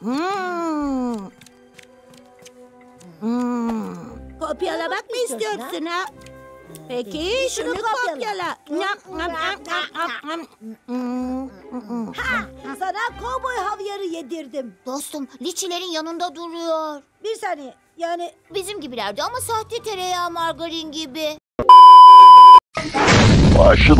Hmm. Hmm. Kopyalamak mı istiyorsun, ha? Peki şunu kopyala. Ha, sana kovboy havyarı yedirdim. Dostum liçilerin yanında duruyor. Bir saniye. Yani Bizim gibilerdi ama sahte tereyağı margarin gibi. Well, I should